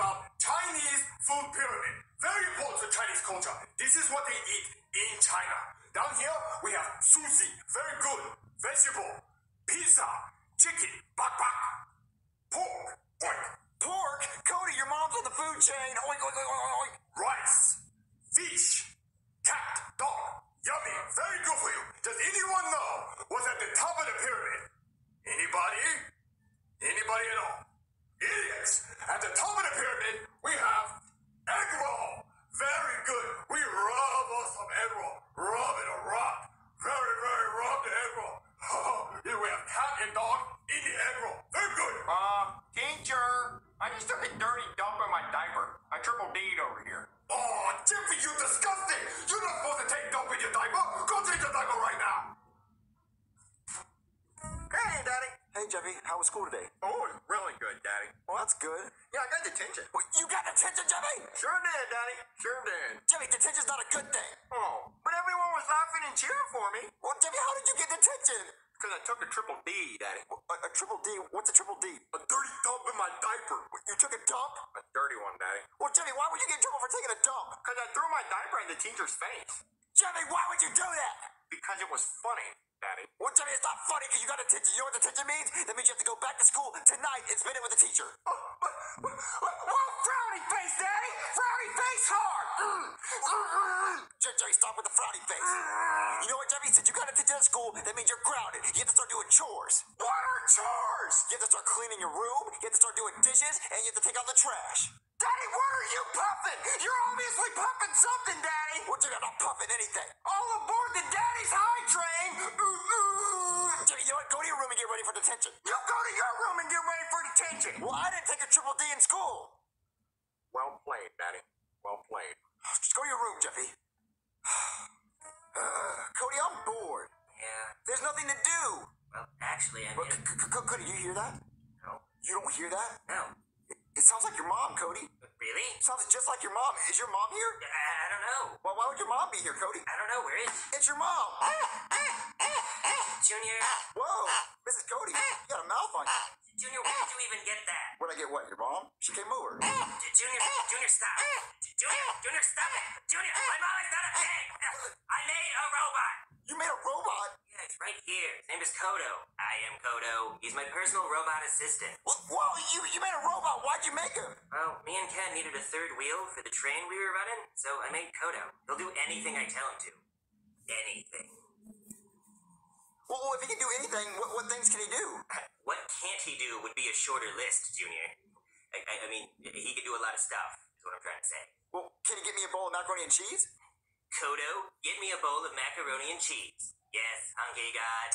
about Chinese food pyramid. Very important to Chinese culture. This is what they eat in China. Down here, we have sushi, very good. Vegetable, pizza, chicken, bak bak. Pork, oink. Pork? Cody, your mom's on the food chain. Oink, oink, oink, oink, oink. Rice, fish, cat, dog. Yummy, very good for you. Does anyone know what's at the top of the pyramid? Anybody? Anybody at all? Idiots! At the top of the pyramid, we have egg roll. Very good. We rub on some egg roll. Rub it a rub. Very, very rub the egg roll. yeah, oh, we have cat and dog in the egg roll. Very good. Jeffy, not a good thing. Oh, but everyone was laughing and cheering for me. Well, Jeffy, how did you get detention? Because I took a triple D, Daddy. A, a triple D? What's a triple D? A dirty dump in my diaper. You took a dump? A dirty one, Daddy. Well, Jimmy, why would you get in trouble for taking a dump? Because I threw my diaper in the teacher's face. Jimmy, why would you do that? Because it was funny, Daddy. Well, Jimmy, it's not funny because you got detention. You know what detention means? That means you have to go back to school tonight and spend it with the teacher. Whoa, frowny face, Daddy! Frowny face hard! Jer- Jerry, stop with the frowny face. Ah. You know what, Jeffy? Since you got detention at school, that means you're grounded. You have to start doing chores. What are chores? You have to start cleaning your room, you have to start doing dishes, and you have to take out the trash. Daddy, what are you puffing? You're obviously puffing something, Daddy! Well, Jeffy, I'm not puffing anything. All aboard the Daddy's high train! Ooh, ooh. Jeffy, you know what? Go to your room and get ready for detention. You go to your room and get ready for detention! Well, I didn't take a triple D in school. Well played, Daddy. Well played. Just go to your room, Jeffy. Uh, Cody, I'm bored. Yeah. There's nothing to do. Well, actually, I'm But, in. C- C- Cody, you hear that? No. You don't hear that? No. It sounds like your mom, Cody. Really? It sounds just like your mom. Is your mom here? I, I don't know. Well, why would your mom be here, Cody? I don't know. Where is? It's your mom. Junior? Whoa, Mrs. Cody, you got a mouth on you. Junior, where did you even get that? Where'd I get what? Your mom? She came over. Junior, Junior, stop. Junior, Junior, stop it. Junior, my mom is not a pig. I made a robot. You made a robot? Yeah, it's right here. His name is Kodo. I am Kodo. He's my personal robot assistant. Wh- Whoa, you, you made a robot. Why'd you make him? Well, me and Ken needed a third wheel for the train we were running, so I made Kodo. He'll do anything I tell him to. Anything. Well, if he can do anything, what, what things can he do? What can't he do would be a shorter list, Junior. I, I, I mean, he can do a lot of stuff, is what I'm trying to say. Well, can he get me a bowl of macaroni and cheese? Kodo, get me a bowl of macaroni and cheese. Yes, Hunky God.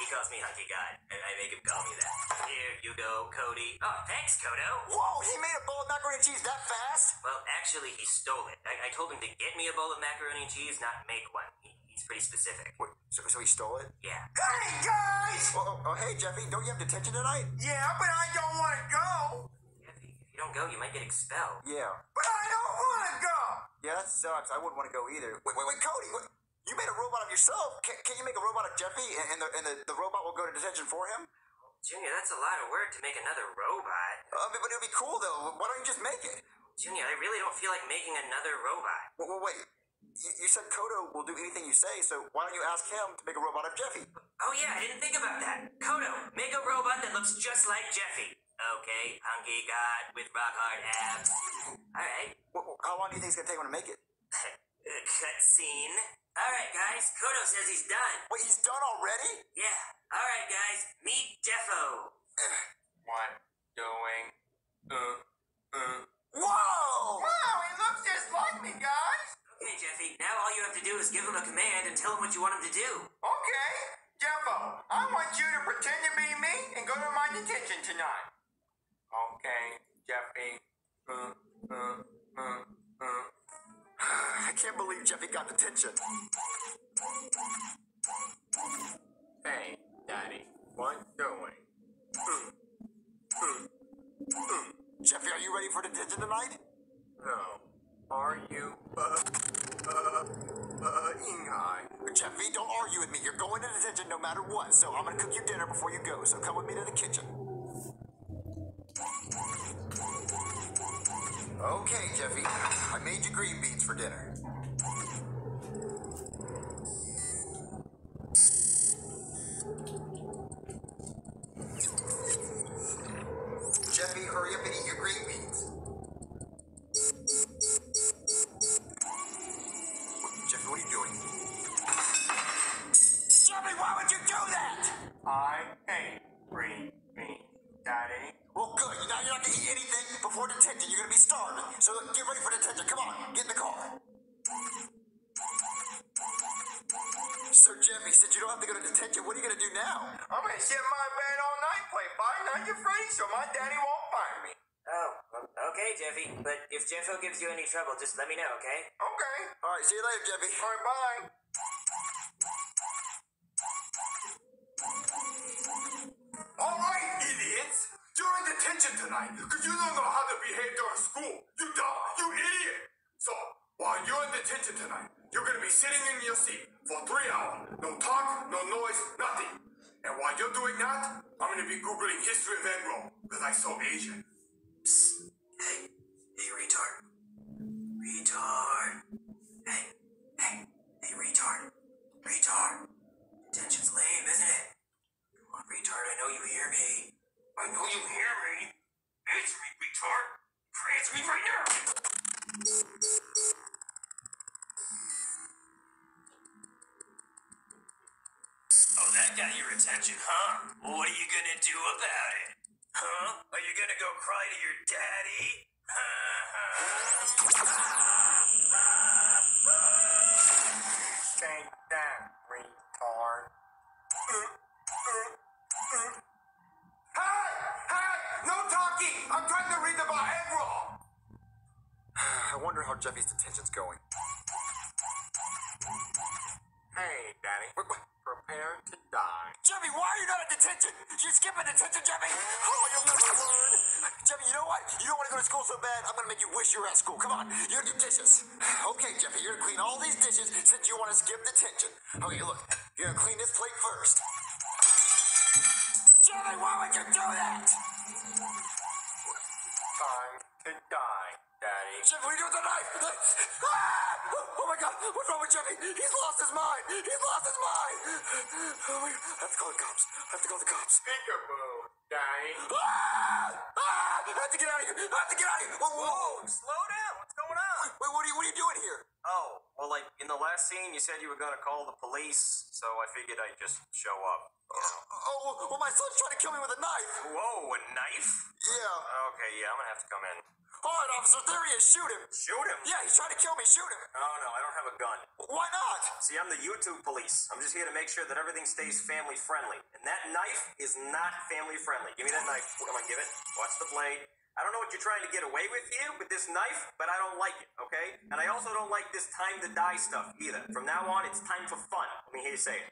He calls me Hunky God. I, I make him call me that. Here you go, Cody. Oh, thanks, Kodo. Whoa, he made a bowl of macaroni and cheese that fast? Well, actually, he stole it. I, I told him to get me a bowl of macaroni and cheese, not make one. He, he's pretty specific. Wait, so, so he stole it? Yeah. Hey, guys! Oh, oh, oh, hey, Jeffy, don't you have detention tonight? Yeah, but I don't want to go! If, if you don't go, you might get expelled. Yeah. But I don't want to go! Yeah, that sucks. I wouldn't want to go either. Wait, wait, wait, Cody, what? you made a robot of yourself. Can, can you make a robot of Jeffy and, and, the, and the, the robot will go to detention for him? Junior, that's a lot of work to make another robot. Uh, but, but it would be cool, though. Why don't you just make it? Junior, I really don't feel like making another robot. Well, well wait. You, you said Kodo will do anything you say, so why don't you ask him to make a robot of Jeffy? Oh yeah, I didn't think about that. Kodo, make a robot that looks just like Jeffy. Okay, hunky god with rock hard abs. Alright. Well, well, how long do you think it's gonna take him to make it? Cut scene. Alright, guys, Kodo says he's done. Wait, he's done already? Yeah. Alright, guys, meet Jeffo. What? Doing? Uh, uh. Whoa! Wow, he looks just like me, guys! Give him a command and tell him what you want him to do. Okay, Jeffo, I want you to pretend to be me and go to my detention tonight. Okay, Jeffy. Uh, uh, uh, uh. I can't believe Jeffy got detention. Hey, Daddy, what doing? Jeffy, are you ready for detention tonight? No. Are you, Inghai? Jeffy, don't argue with me. You're going to detention no matter what, so I'm gonna cook you dinner before you go, so come with me to the kitchen. Okay, Jeffy. I made you green beans for dinner. Detention. You're gonna be starving. So get ready for detention. Come on, get in the car. So Jeffy, said you don't have to go to detention, what are you gonna do now? I'm gonna sit in my bed all night, play Five Nights at Freddy's, so my daddy won't find me. Oh, okay, Jeffy. But if Jeffo gives you any trouble, just let me know, okay? Okay. All right, see you later, Jeffy. All right, bye. All right, idiots. You're in detention tonight because you don't know how to behave during school. You dumb, you idiot. So, while you're in detention tonight, you're going to be sitting in your seat for three hours. No talk, no noise, nothing. And while you're doing that, I'm going to be Googling history of egg because I saw Asian. Hey, hey, retard. Retard. Hey, hey, hey, retard. Retard. Detention's lame, isn't it? Come on, retard, I know you hear me. I know you hear me. Answer me, retard. Answer me right now. Oh, that got your attention, huh? What are you gonna do about it? Huh? Are you gonna go cry to your daddy? How Jeffy's detention's going. Hey, Daddy. What, what? Prepare to die. Jeffy, why are you not at detention? You're skipping detention, Jeffy? Oh, you'll never learn. Jeffy, you know what? You don't want to go to school so bad, I'm to make you wish you were at school. Come on, you're to do dishes. Okay, Jeffy, you're to clean all these dishes since you want to skip detention. Okay, look, you're to clean this plate first. Jeffy, why would you do that? Time to die. Jeffy, what are you doing with the knife? Ah! Oh my god, what's wrong with Jeffy? He's lost his mind. He's lost his mind. Oh my god, I have to call the cops. I have to call the cops. Peekaboo, Daddy. Ah! Ah! I have to get out of here. I have to get out of here. Whoa, whoa. Slow down. What's going on? Wait, what are you, what are you doing here? Oh, well, like in the last scene, you said you were gonna call the police, so I figured I'd just show up. Oh, oh, well, well, my son's trying to kill me with a knife. Whoa, a knife? Yeah. Okay, yeah, I'm gonna have to come in. All right, officer, there he is. Shoot him. Shoot him? Yeah, he's trying to kill me. Shoot him. Oh no, I don't have a gun. Why not? See, I'm the YouTube police. I'm just here to make sure that everything stays family friendly. And that knife is not family friendly. Give me that knife. Come on, give it. Watch the blade. I don't know what you're trying to get away with here with this knife, but I don't like it, okay? And I also don't like this time to die stuff either. From now on, it's time for fun. Let me hear you say it.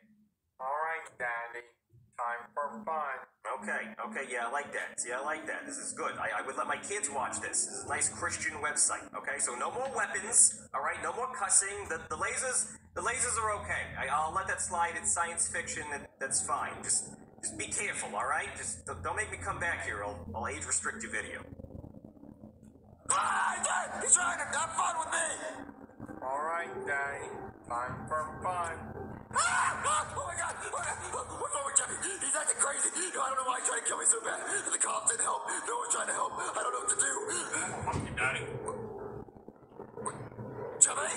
All right, Daddy. Time for fun. Okay, okay, yeah, I like that. See, I like that. This is good. I, I would let my kids watch this. This is a nice Christian website. Okay, so no more weapons. All right, no more cussing. The the lasers, the lasers are okay. I, I'll let that slide. It's science fiction. That, that's fine. Just just be careful. All right. Just don't don't make me come back here. I'll I'll age restrict your video. He's trying- he's trying to have fun with me. All right, Daddy. Time for fun. Ah, ah, oh my god. What's wrong with Jeffy? He's acting crazy. I don't know why he's trying to kill me so bad. The cops didn't help. No one's trying to help. I don't know what to do. Fuck you, Daddy. Jeffy?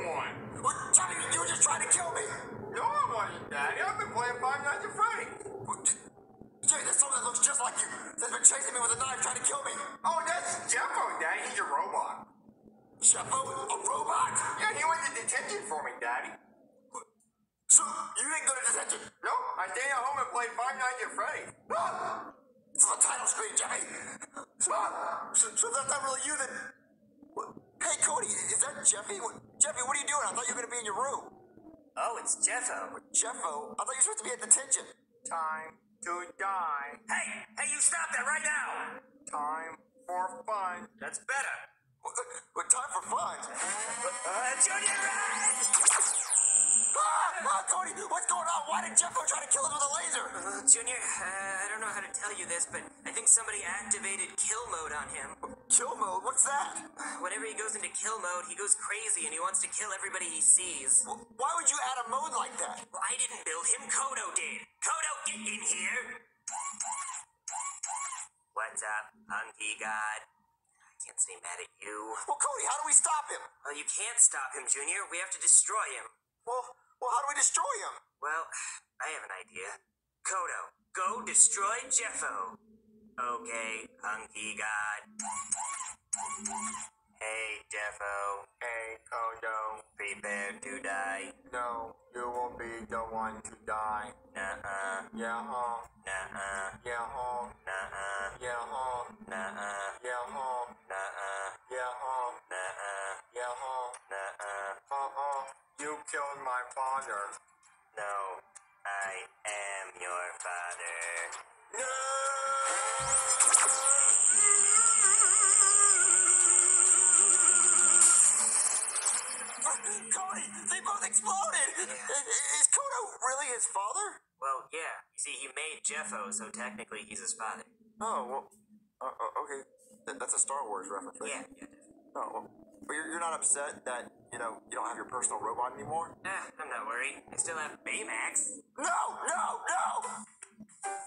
One. What, Jeffy, you were just trying to kill me. No, I wasn't, Daddy. I've been playing Five Nights at Freddy's. Jeffy, there's someone that looks just like you. That's been chasing me with a knife, trying to kill me. Oh, that's Jeffo, Daddy. He's a robot. Jeffo, a robot? Yeah, he went to detention for me, Daddy. So, you didn't go to detention? No, I stayed at home and played Five Nights at Freddy's. Ah! It's on the title screen, Jeffy. So, so, so that's not really you then. Hey, Cody, is that Jeffy? What, Jeffy, what are you doing? I thought you were going to be in your room. Oh, it's Jeffo. Jeffo, I thought you were supposed to be at detention. Time to die. Hey, hey, you stop that right now. Time for fun. That's better. What, what time for fun? Uh, Junior Red! Ah, ah, Cody, what's going on? Why did Jeffo try to kill us with a laser? Uh, Junior, uh, I don't know how to tell you this, but I think somebody activated kill mode on him. Kill mode? What's that? Whenever he goes into kill mode, he goes crazy and he wants to kill everybody he sees. Wh- Why would you add a mode like that? Well, I didn't build him, Kodo did. Kodo, get in here. What's up, Hunky God? I can't stay mad at you. Well, Cody, how do we stop him? Well, you can't stop him, Junior. We have to destroy him. Well, well, how do we destroy him? Well, I have an idea. Kodo, go destroy Jeffo. Okay, Hunky God. Hey, Jeffo. Hey, Kodo. Prepare to die. No, you will be the one to die. Nuh-uh, Yeah, huh? nuh-uh, Yeah, huh? nuh-uh, Yeah, huh? nuh-uh, exploded. Is Kodo really his father? Well, yeah. You see, he made Jeffo, so technically he's his father. Oh, well, uh, uh, okay. Th- that's a Star Wars reference, right? Yeah, yeah. Oh, well, but you're, you're not upset that, you know, you don't have your personal robot anymore? Ah, I'm not worried. I still have Baymax. No, no, no!